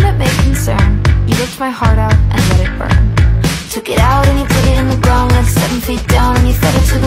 whom it may concern. You ripped my heart out and let it burn. Took it out and you put it in the ground Went seven feet down and you fed it to